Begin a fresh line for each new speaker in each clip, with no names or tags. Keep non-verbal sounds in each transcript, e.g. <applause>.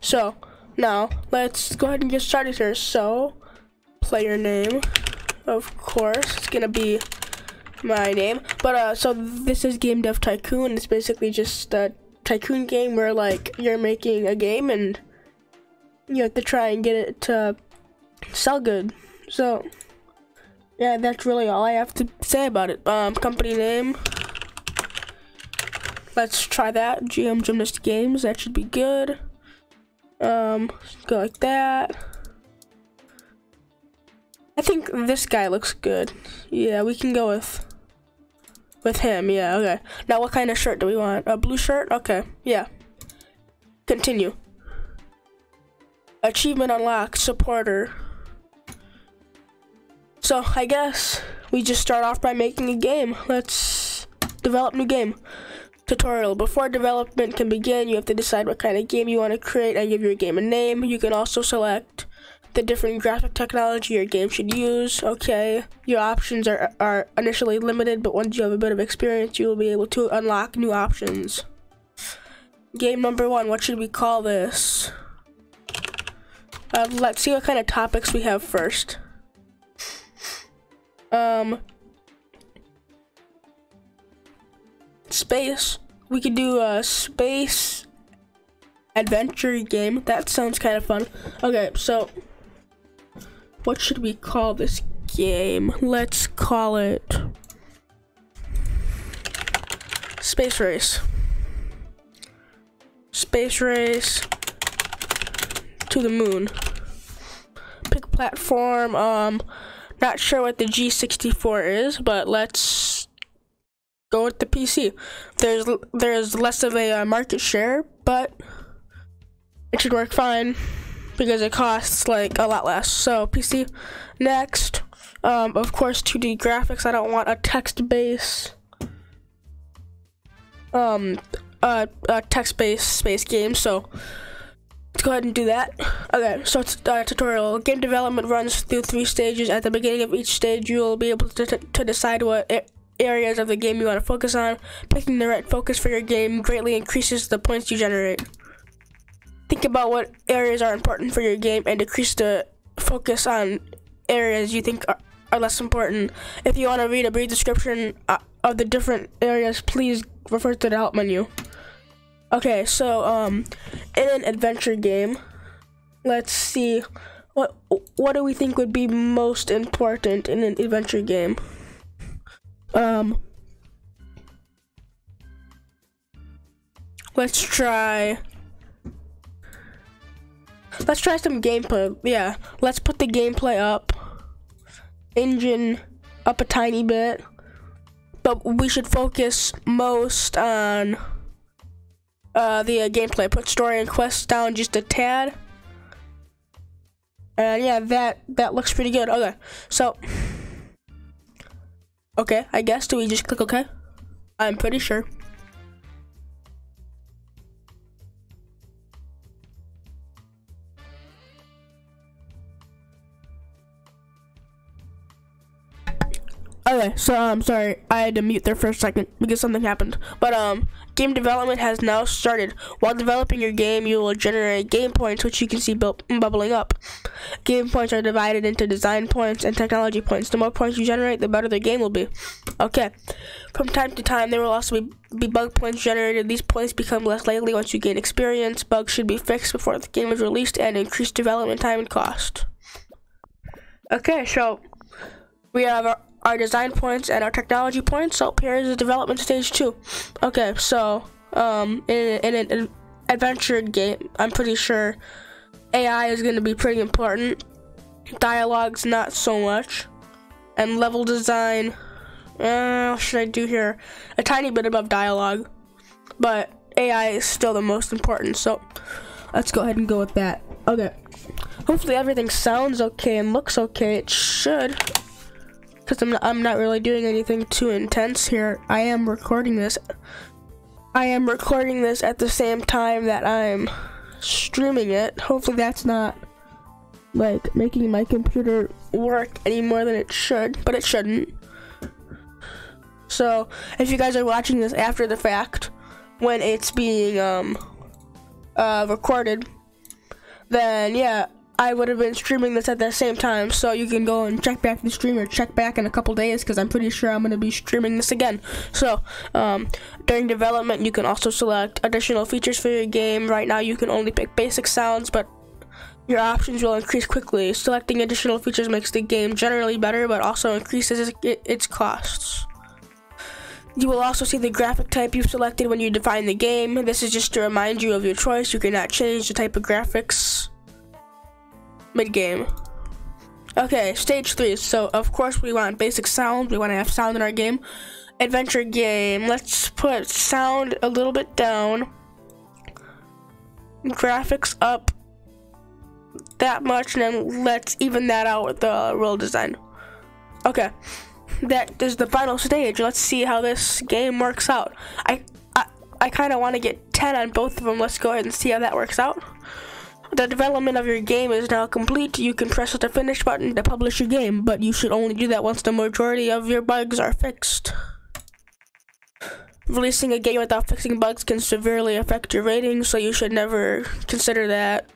So now let's go ahead and get started here. So player name, of course, it's gonna be my name. But uh, so this is Game Dev Tycoon. It's basically just a tycoon game where like you're making a game and you have to try and get it to sell good. So yeah, that's really all I have to say about it. Um, company name. Let's try that. GM Gymnast Games. That should be good. Um, go like that. I think this guy looks good. Yeah, we can go with with him. Yeah, okay. Now, what kind of shirt do we want? A blue shirt? Okay, yeah. Continue. Achievement unlocked. Supporter. So, I guess we just start off by making a game. Let's develop new game tutorial. Before development can begin, you have to decide what kind of game you want to create and give your game a name. You can also select the different graphic technology your game should use. Okay, your options are, are initially limited, but once you have a bit of experience, you will be able to unlock new options. Game number one, what should we call this? Uh, let's see what kind of topics we have first. Um, space. We could do a space adventure game. That sounds kind of fun. Okay, so what should we call this game? Let's call it Space Race. Space Race to the moon. Pick platform. Um, not sure what the G64 is, but let's go with the PC. There's there's less of a uh, market share, but it should work fine because it costs like a lot less. So PC next. Um, of course, 2D graphics. I don't want a text-based um uh, a text-based space game. So let's go ahead and do that. Okay, so it's uh, tutorial. Game development runs through three stages. At the beginning of each stage, you will be able to, to decide what areas of the game you want to focus on. Picking the right focus for your game greatly increases the points you generate. Think about what areas are important for your game and decrease the focus on areas you think are, are less important. If you want to read a brief description uh, of the different areas, please refer to the help menu. Okay, so um, in an adventure game, let's see what what do we think would be most important in an adventure game. Um, let's try. Let's try some gameplay. Yeah, let's put the gameplay up. Engine up a tiny bit. But we should focus most on uh, the uh, gameplay. Put story and quests down just a tad. And yeah, that that looks pretty good. Okay, so Okay, I guess. Do we just click OK? I'm pretty sure. Okay, so I'm um, sorry, I had to mute there for a second because something happened. But um, game development has now started. While developing your game, you will generate game points, which you can see bu bubbling up. Game points are divided into design points and technology points. The more points you generate, the better the game will be. Okay. From time to time, there will also be, be bug points generated. These points become less likely once you gain experience. Bugs should be fixed before the game is released and increase development time and cost. Okay, so we have our our design points and our technology points. So here is the development stage two. Okay, so um, in, in an adventure game, I'm pretty sure AI is going to be pretty important. Dialogues, not so much. And level design, uh, what should I do here? A tiny bit above dialogue, but AI is still the most important. So let's go ahead and go with that. Okay. Hopefully everything sounds okay and looks okay. It should because I'm not, I'm not really doing anything too intense here. I am recording this. I am recording this at the same time that I'm streaming it. Hopefully that's not like making my computer work any more than it should, but it shouldn't. So, if you guys are watching this after the fact, when it's being um uh recorded, then yeah, I would have been streaming this at the same time. So you can go and check back the stream or check back in a couple days because I'm pretty sure I'm going to be streaming this again. So um, during development, you can also select additional features for your game. Right now, you can only pick basic sounds, but your options will increase quickly. Selecting additional features makes the game generally better, but also increases its costs. You will also see the graphic type you've selected when you define the game. This is just to remind you of your choice. You cannot change the type of graphics mid-game. Okay, stage three. So, of course, we want basic sound. We want to have sound in our game. Adventure game. Let's put sound a little bit down. Graphics up that much, and then let's even that out with the world design. Okay that is the final stage. Let's see how this game works out. I I, I kind of want to get 10 on both of them. Let's go ahead and see how that works out. The development of your game is now complete. You can press the finish button to publish your game, but you should only do that once the majority of your bugs are fixed. Releasing a game without fixing bugs can severely affect your rating, so you should never consider that.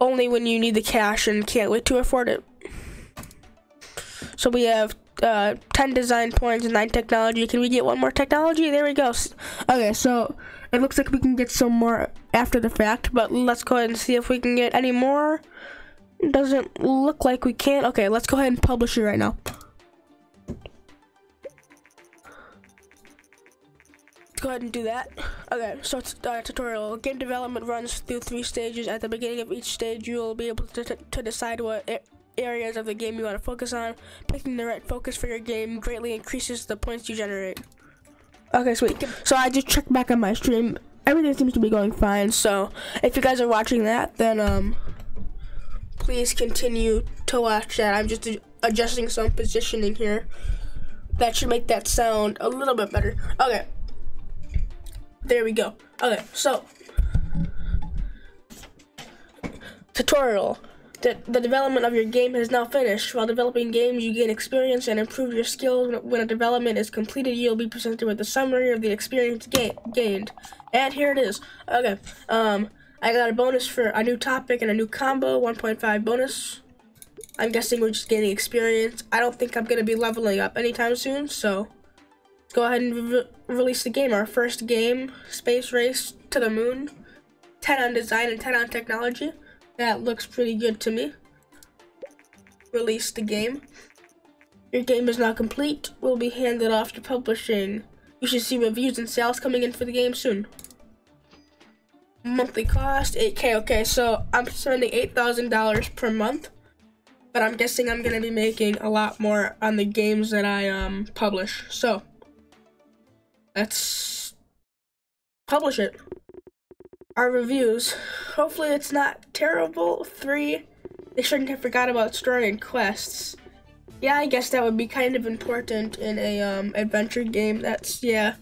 Only when you need the cash and can't wait to afford it. So we have uh, 10 design points, and 9 technology. Can we get one more technology? There we go. Okay, so it looks like we can get some more after the fact, but let's go ahead and see if we can get any more. Doesn't look like we can. Okay, let's go ahead and publish it right now. Go ahead and do that. Okay, so it's uh, tutorial. Game development runs through three stages. At the beginning of each stage, you will be able to, to decide what areas of the game you want to focus on. Picking the right focus for your game greatly increases the points you generate. Okay, sweet. So I just checked back on my stream. Everything seems to be going fine. So if you guys are watching that, then um, please continue to watch that. I'm just adjusting some positioning here. That should make that sound a little bit better. Okay. There we go. Okay, so tutorial. The, the development of your game has now finished. While developing games, you gain experience and improve your skills. When a development is completed, you'll be presented with a summary of the experience ga gained. And here it is. Okay, um, I got a bonus for a new topic and a new combo, 1.5 bonus. I'm guessing we're just gaining experience. I don't think I'm going to be leveling up anytime soon, so go ahead and re release the game. Our first game, Space Race to the Moon. 10 on design and 10 on technology. That looks pretty good to me. Release the game. Your game is now complete. Will be handed off to publishing. You should see reviews and sales coming in for the game soon. Monthly cost, 8k. Okay, so I'm spending $8,000 per month. But I'm guessing I'm going to be making a lot more on the games that I um, publish. So, let's publish it our reviews. Hopefully it's not terrible. Three, they shouldn't have forgot about story and quests. Yeah, I guess that would be kind of important in a um, adventure game. That's, yeah.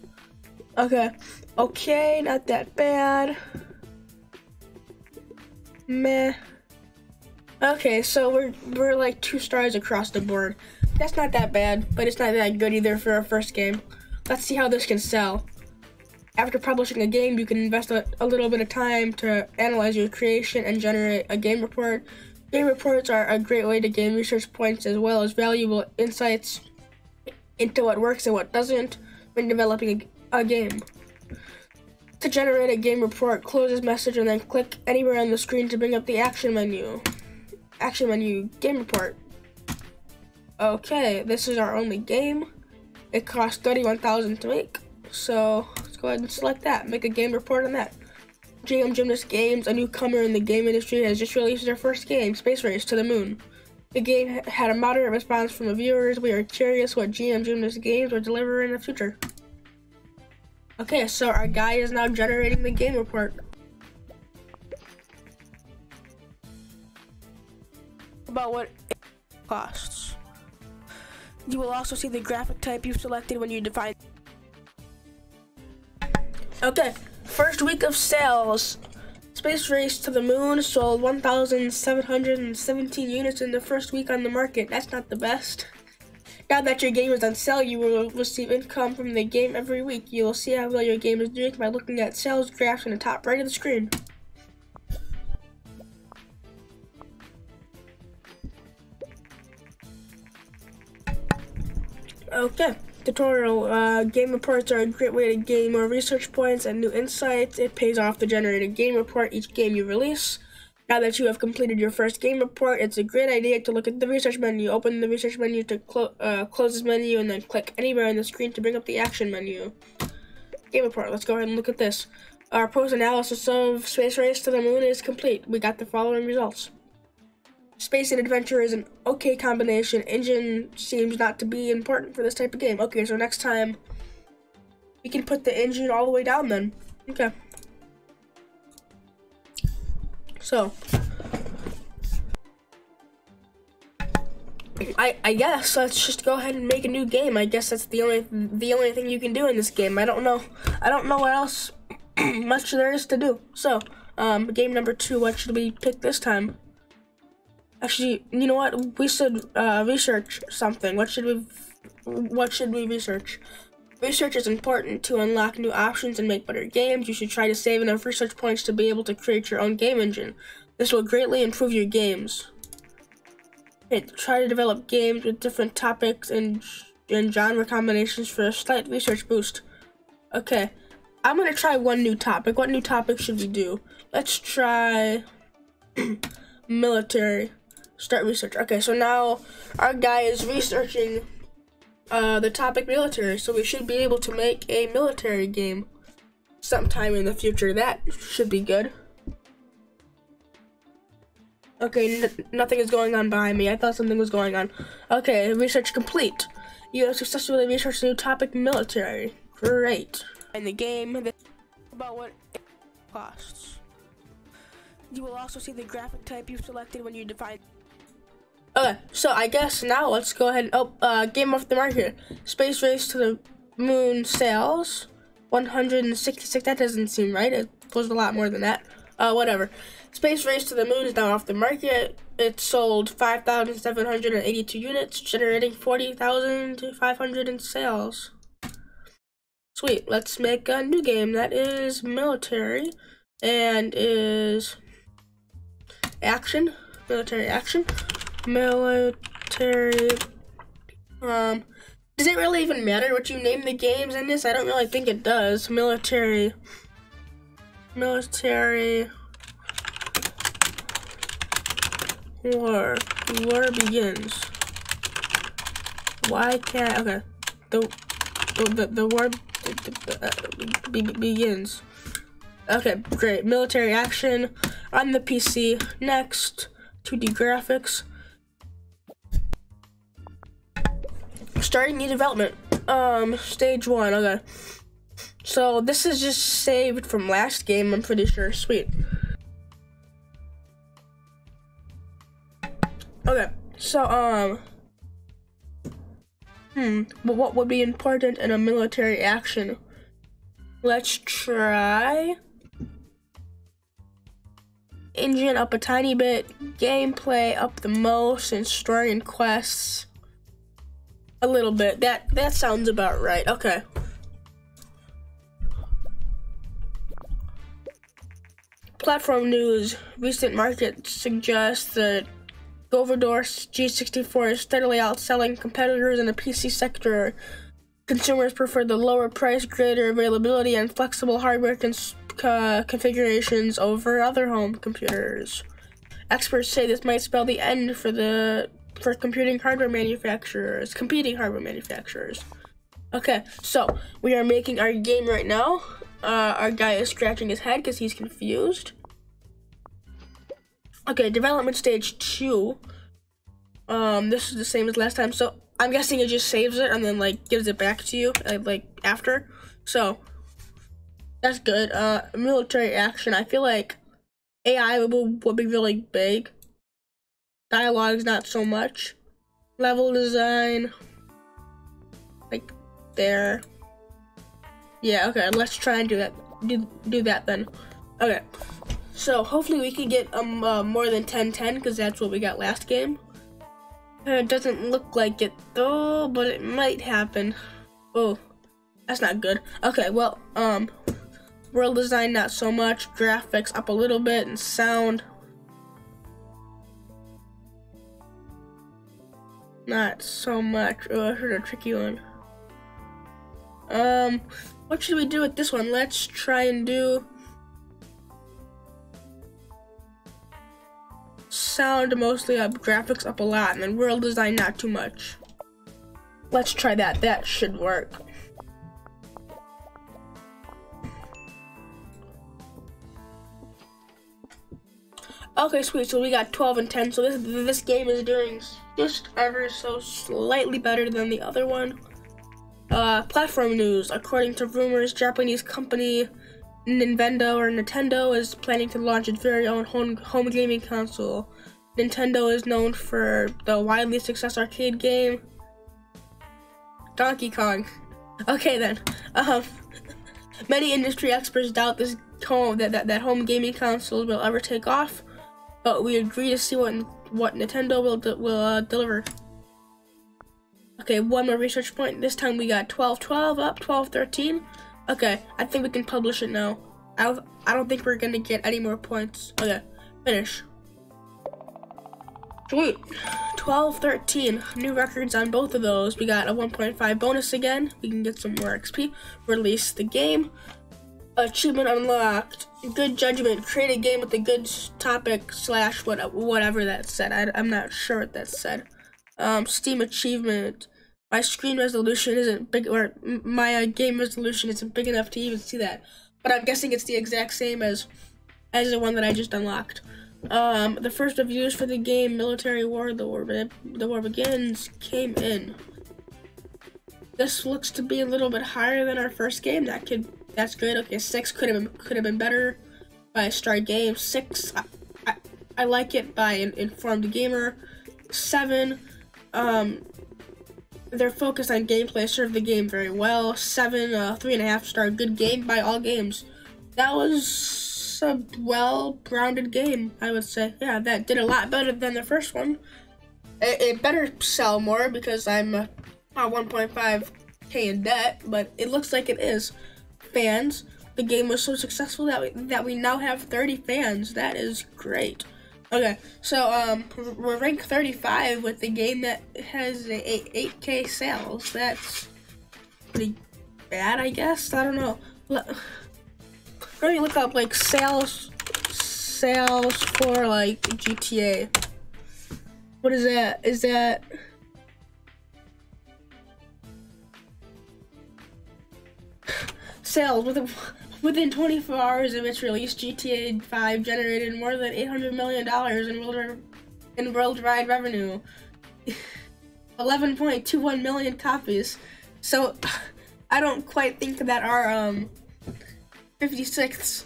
Okay. Okay, not that bad. Meh. Okay, so we're, we're like two stars across the board. That's not that bad, but it's not that good either for our first game. Let's see how this can sell. After publishing a game, you can invest a, a, little bit of time to analyze your creation and generate a game report. Game reports are a great way to gain research points as well as valuable insights into what works and what doesn't when developing a, a game. To generate a game report, close this message and then click anywhere on the screen to bring up the action menu. Action menu, game report. Okay, this is our only game. It costs 31000 to make, so Let's go ahead and select that. Make a game report on that. GM Gymnast Games, a newcomer in the game industry, has just released their first game, Space Race to the Moon. The game had a moderate response from the viewers. We are curious what GM Gymnast Games will deliver in the future. Okay, so our guy is now generating the game report. About what it costs. You will also see the graphic type you've selected when you define Okay, first week of sales. Space Race to the Moon sold 1,717 units in the first week on the market. That's not the best. Now that your game is on sale, you will receive income from the game every week. You will see how well your game is doing by looking at sales graphs in the top right of the screen. Okay tutorial. Uh, game reports are a great way to gain more research points and new insights. It pays off to generate a game report each game you release. Now that you have completed your first game report, it's a great idea to look at the research menu. Open the research menu to clo uh, close this menu and then click anywhere on the screen to bring up the action menu. Game report, let's go ahead and look at this. Our post analysis of Space Race to the Moon is complete. We got the following results. Space and adventure is an okay combination. Engine seems not to be important for this type of game. Okay, so next time we can put the engine all the way down then. Okay. So I I guess let's just go ahead and make a new game. I guess that's the only the only thing you can do in this game. I don't know I don't know what else <clears throat> much there is to do. So, um game number 2, what should we pick this time? Actually, you know what? We should uh, research something. What should we? What should we research? Research is important to unlock new options and make better games. You should try to save enough research points to be able to create your own game engine. This will greatly improve your games. Okay, try to develop games with different topics and, and genre combinations for a slight research boost. Okay, I'm gonna try one new topic. What new topic should we do? Let's try <clears throat> military. Start research. Okay, so now our guy is researching uh, the topic military, so we should be able to make a military game sometime in the future. That should be good. Okay, nothing is going on behind me. I thought something was going on. Okay, research complete. You have successfully researched the new topic military. Great. In the game, about what it costs. You will also see the graphic type you've selected when you define Okay, so I guess now let's go ahead and oh, uh, game off the market. Space Race to the Moon sales 166. That doesn't seem right. It was a lot more than that. Uh, whatever. Space Race to the Moon is now off the market. It sold 5,782 units, generating 40,500 in sales. Sweet. Let's make a new game that is military and is action. Military action military. Um, does it really even matter what you name the games in this? I don't really think it does. Military. Military. War. War begins. Why can't okay? The the the war uh, be, begins. Okay, great. Military action on the PC. Next, 2D graphics. Starting new development. Um, stage one, okay. So this is just saved from last game, I'm pretty sure. Sweet. Okay, so, um, hmm, but what would be important in a military action? Let's try engine up a tiny bit, gameplay up the most, and story and quests a little bit. That that sounds about right. Okay. Platform news. Recent market suggests that Govodore G64 is steadily outselling competitors in the PC sector. Consumers prefer the lower price, greater availability, and flexible hardware uh, configurations over other home computers. Experts say this might spell the end for the for computing hardware manufacturers, competing hardware manufacturers. Okay, so we are making our game right now. Uh, our guy is scratching his head because he's confused. Okay, development stage two. Um, this is the same as last time, so I'm guessing it just saves it and then like gives it back to you uh, like after. So that's good. Uh, military action. I feel like AI would, would be really big Dialogue's not so much. Level design. Like there. Yeah, okay, let's try and do that. Do, do that then. Okay. So hopefully we can get um uh, more than 10-10 because that's what we got last game. Uh, it doesn't look like it though, but it might happen. Oh, that's not good. Okay, well, um, world design not so much, graphics up a little bit, and sound not so much. Oh, I heard a tricky one. Um, what should we do with this one? Let's try and do sound mostly up, graphics up a lot, and then world design not too much. Let's try that. That should work. Okay, sweet. So we got 12 and 10. So this this game is doing just ever so slightly better than the other one. Uh, platform news. According to rumors, Japanese company Nintendo or Nintendo is planning to launch its very own home, home gaming console. Nintendo is known for the widely successful arcade game Donkey Kong. Okay then. Um, <laughs> many industry experts doubt this home that, that, that home gaming consoles will ever take off but we agree to see what what Nintendo will will uh, deliver. Okay, one more research point. This time we got 12, 12 up, 12, 13. Okay, I think we can publish it now. I don't, I don't think we're gonna get any more points. Okay, finish. Sweet. 12, 13. New records on both of those. We got a 1.5 bonus again. We can get some more XP. Release the game. Achievement unlocked. Good judgment. Create a game with a good topic slash what whatever that said. I, am not sure what that said. Um, Steam achievement. My screen resolution isn't big, or my uh, game resolution isn't big enough to even see that. But I'm guessing it's the exact same as as the one that I just unlocked. Um, the first reviews for the game Military War, the war, the war begins, came in. This looks to be a little bit higher than our first game. That could that's good. Okay, six could have been could have been better by a star Games. Six, I, I, I like it by an Informed Gamer. Seven, um, they're focused on gameplay, served the game very well. Seven, uh, three and a half star, good game by all games. That was a well-rounded game, I would say. Yeah, that did a lot better than the first one. It, it better sell more because I'm uh, 1.5k in debt, but it looks like it is fans. The game was so successful that we, that we now have 30 fans. That is great. Okay, so um, we're ranked 35 with the game that has a, a 8k sales. That's pretty bad, I guess. I don't know. Let, let me look up like sales sales for like GTA. What is that? Is that sales within <laughs> within 24 hours of its release, GTA 5 generated more than 800 million dollars in world in worldwide revenue. <laughs> 11.21 million copies. So <sighs> I don't quite think that our um 56th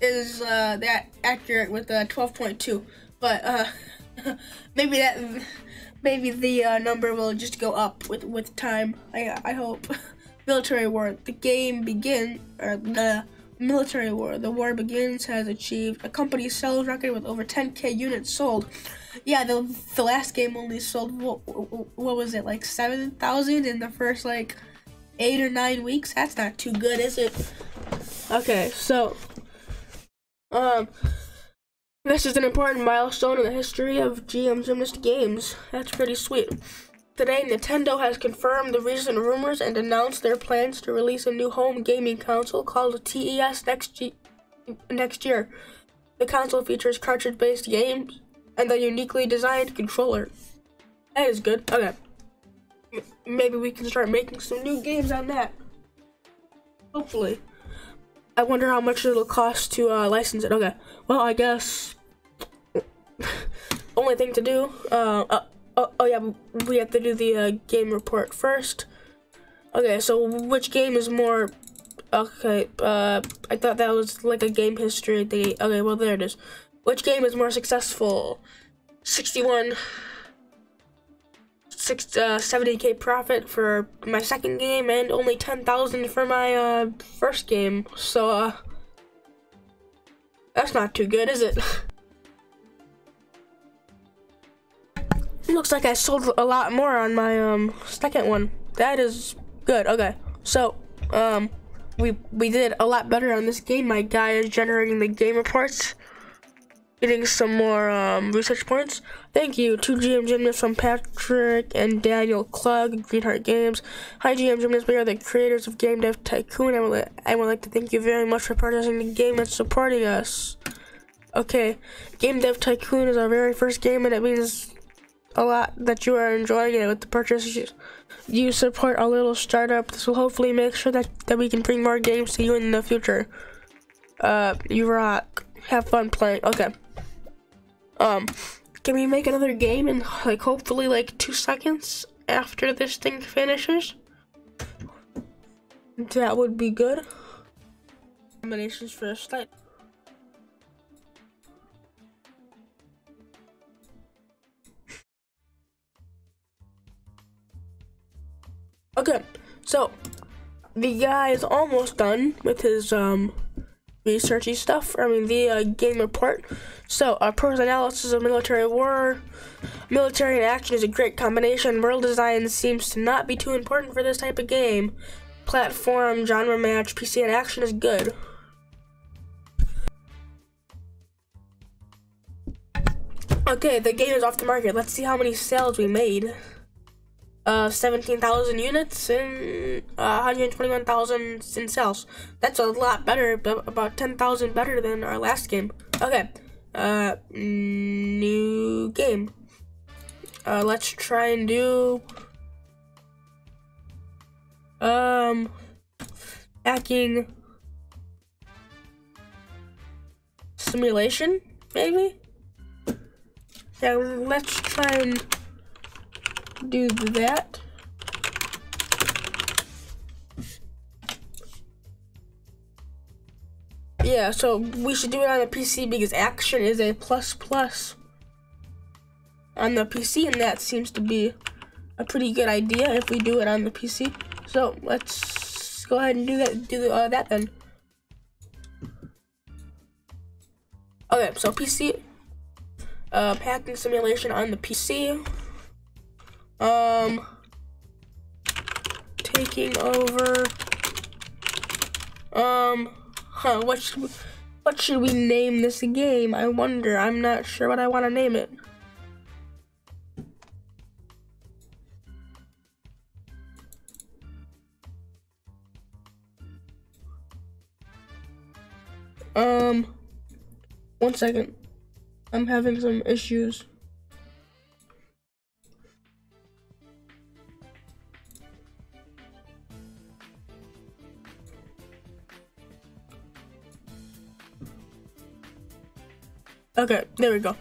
is uh, that accurate with uh, 12.2, but uh, <laughs> maybe that maybe the uh, number will just go up with with time. I I hope. Military war. The game begin or the military war. The war begins has achieved a company sales record with over 10k units sold. Yeah, the the last game only sold what, what was it like 7,000 in the first like eight or nine weeks. That's not too good, is it? Okay, so um. This is an important milestone in the history of GM Gymnast games. That's pretty sweet. Today, Nintendo has confirmed the recent rumors and announced their plans to release a new home gaming console called TES next, next year. The console features cartridge-based games and a uniquely designed controller. That is good. Okay. M maybe we can start making some new games on that. Hopefully. I wonder how much it'll cost to uh, license it. Okay. Well, I guess <laughs> only thing to do. Uh, uh Oh, oh yeah, we have to do the uh, game report first. Okay, so which game is more... Okay, uh, I thought that was like a game history thing. Okay, well there it is. Which game is more successful? 61... Six, uh, 70k profit for my second game and only 10,000 for my uh, first game. So, uh, that's not too good, is it? <laughs> Looks like I sold a lot more on my um second one. That is good. Okay, so um we we did a lot better on this game. My guy is generating the game reports. getting some more um, research points. Thank you to GM Gymnast from Patrick and Daniel Klug, Greenheart Games. Hi GM Gymnast, we are the creators of Game Dev Tycoon. I would, I would like to thank you very much for purchasing the game and supporting us. Okay, Game Dev Tycoon is our very first game and it means a lot that you are enjoying it with the purchase. You, support our little startup. This will hopefully make sure that, that we can bring more games to you in the future. Uh, you rock. Have fun playing. Okay. Um, can we make another game in like hopefully like two seconds after this thing finishes? That would be good. Combinations for a slide. Okay, so the guy is almost done with his um researchy stuff. I mean, the uh, game report. So, uh, pros analysis of military war. Military and action is a great combination. World design seems to not be too important for this type of game. Platform, genre match, PC and action is good. Okay, the game is off the market. Let's see how many sales we made uh, 17,000 units and uh, 121,000 in sales. That's a lot better, about 10,000 better than our last game. Okay, uh, new game. Uh, let's try and do, um, hacking simulation, maybe? Yeah, let's try and do that. Yeah, so we should do it on the PC because action is a plus plus on the PC, and that seems to be a pretty good idea if we do it on the PC. So let's go ahead and do that. Do uh, that then. Okay, so PC, uh, hacking simulation on the PC. Um, taking over. Um, huh? What should what should we name this game? I wonder. I'm not sure what I want to name it. Um, one second. I'm having some issues. Okay, there we go.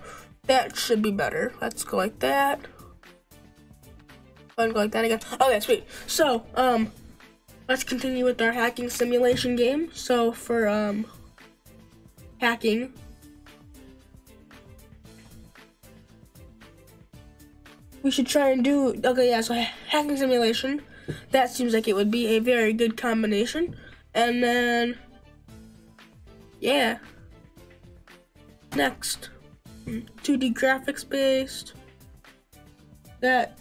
That should be better. Let's go like that. And go like that again. Okay, sweet. So, um, let's continue with our hacking simulation game. So for um, hacking, we should try and do. Okay, yeah. So hacking simulation. That seems like it would be a very good combination. And then, yeah. Next, 2D graphics based. That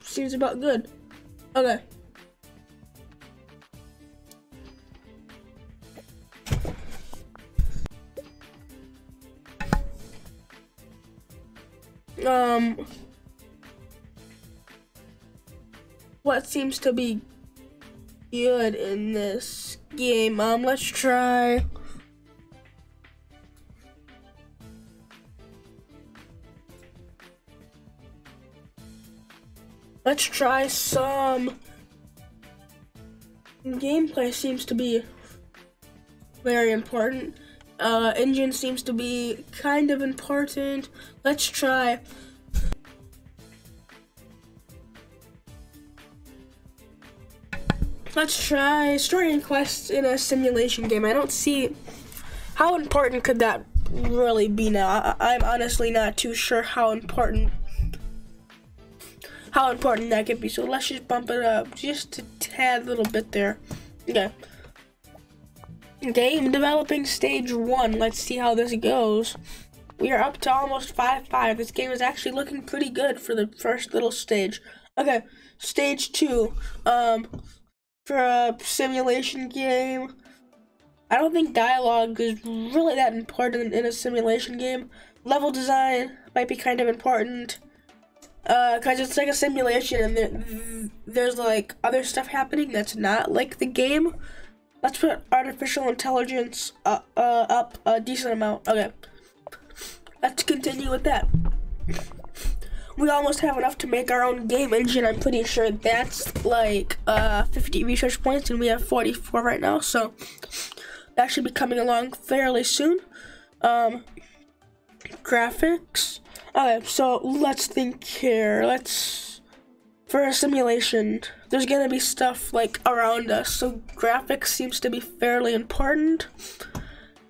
seems about good. Okay. Um, what seems to be good in this game? Um, let's try. Let's try some gameplay seems to be very important. Uh, engine seems to be kind of important. Let's try. Let's try story and quests in a simulation game. I don't see how important could that really be now. I I'm honestly not too sure how important how important that could be. So let's just bump it up just a tad little bit there. Okay. Game developing stage one. Let's see how this goes. We are up to almost 5-5. This game is actually looking pretty good for the first little stage. Okay, stage two. Um, for a simulation game, I don't think dialogue is really that important in a simulation game. Level design might be kind of important. Uh, cause it's like a simulation and there, there's like other stuff happening that's not like the game. Let's put artificial intelligence uh, uh, up a decent amount. Okay. Let's continue with that. We almost have enough to make our own game engine. I'm pretty sure that's like uh, 50 research points, and we have 44 right now. So that should be coming along fairly soon. Um, graphics. Okay, so let's think here. Let's for a simulation. There's gonna be stuff like around us, so graphics seems to be fairly important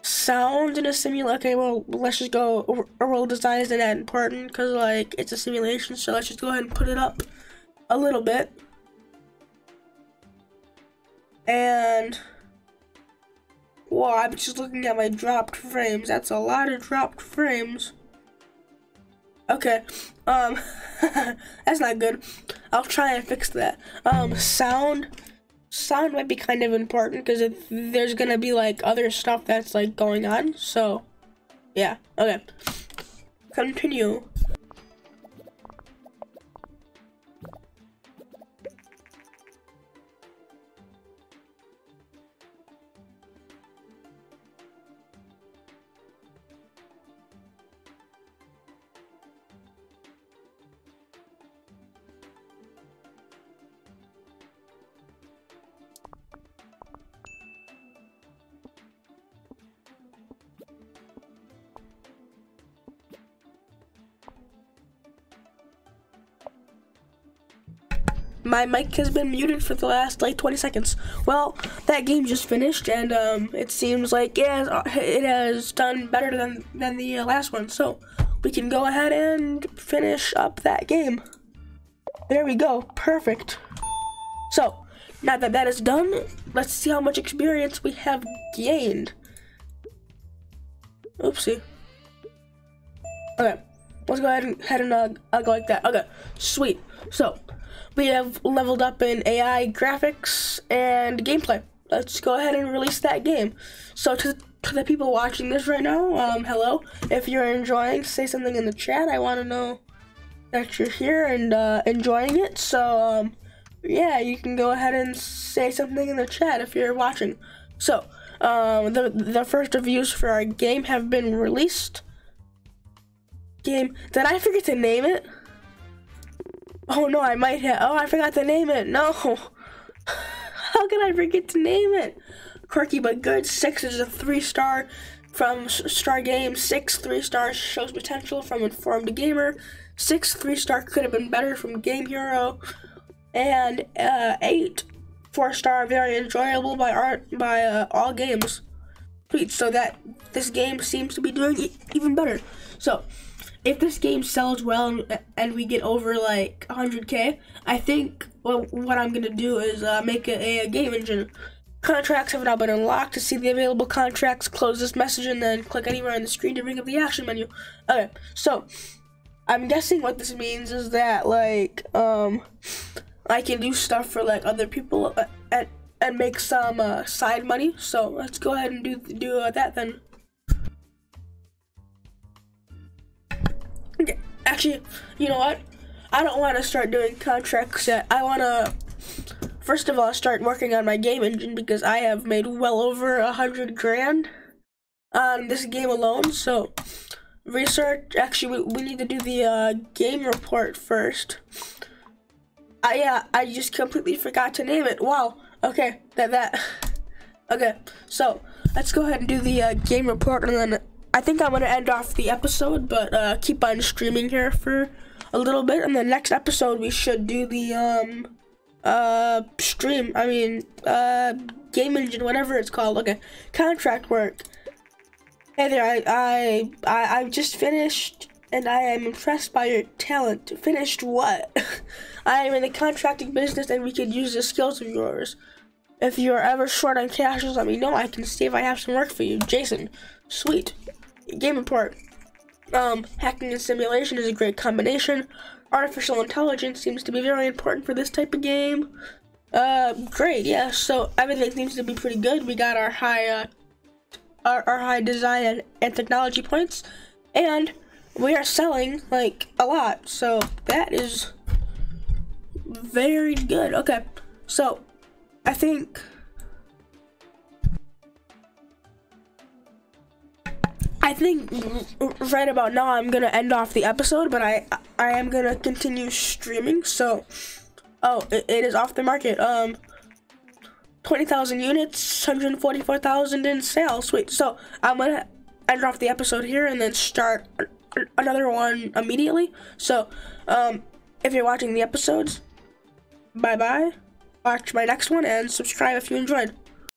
sound in a simulation. Okay, well, let's just go. World design isn't that important because, like, it's a simulation, so let's just go ahead and put it up a little bit. And, well, I'm just looking at my dropped frames. That's a lot of dropped frames. Okay, um, <laughs> that's not good. I'll try and fix that. Um, sound sound might be kind of important because there's gonna be like other stuff that's like going on. So, yeah. Okay. Continue. My mic has been muted for the last like 20 seconds. Well, that game just finished, and um, it seems like it has, it has done better than, than the uh, last one. So we can go ahead and finish up that game. There we go. Perfect. So now that that is done, let's see how much experience we have gained. Oopsie. Okay, let's go ahead and head and uh, uh, go like that. Okay, sweet. So we have leveled up in AI graphics and gameplay. Let's go ahead and release that game. So to, to the people watching this right now, um, hello. If you're enjoying, say something in the chat. I want to know that you're here and uh, enjoying it. So um, yeah, you can go ahead and say something in the chat if you're watching. So um, the the first reviews for our game have been released. Game. Did I forget to name it? Oh no, I might have. Oh, I forgot to name it. No. <laughs> How can I forget to name it? Quirky but good. Six is a three star from Star Game. Six three stars shows potential from Informed Gamer. Six three star could have been better from Game Hero. And uh, eight four star very enjoyable by art by uh, all games. Sweet. So that this game seems to be doing even better. So if this game sells well and, and we get over like 100k, I think well, what I'm gonna do is uh, make a, a, game engine. Contracts have now been unlocked. To see the available contracts, close this message and then click anywhere on the screen to bring up the action menu. Okay, so I'm guessing what this means is that like um I can do stuff for like other people uh, and and make some uh, side money. So let's go ahead and do do uh, that then. Actually, you know what? I don't want to start doing contracts yet. I want to, first of all, start working on my game engine because I have made well over a hundred grand on this game alone. So, research. Actually, we, we need to do the uh, game report first. I yeah, I just completely forgot to name it. Wow. Okay, that that. <laughs> Okay, so let's go ahead and do the uh, game report, and then I think I'm gonna end off the episode, but uh, keep on streaming here for a little bit. And the next episode, we should do the um uh stream. I mean uh game engine, whatever it's called. Okay, contract work. Hey there, I I I I've just finished. And I am impressed by your talent. Finished what? <laughs> I am in the contracting business and we could use the skills of yours. If you are ever short on cash, just let me know. I can see if I have some work for you. Jason. Sweet. Game report. Um, hacking and simulation is a great combination. Artificial intelligence seems to be very important for this type of game. Uh, great, yeah, so everything seems to be pretty good. We got our high, uh, our, our high design and, and technology points, and we are selling like a lot. So that is very good. Okay, so I think. I think right about now I'm gonna end off the episode, but I I am gonna continue streaming. So, oh, it, it is off the market. Um, twenty thousand units, hundred forty-four thousand in sales. Sweet. So I'm gonna end off the episode here and then start another one immediately. So, um, if you're watching the episodes, bye bye. Watch my next one and subscribe if you enjoyed.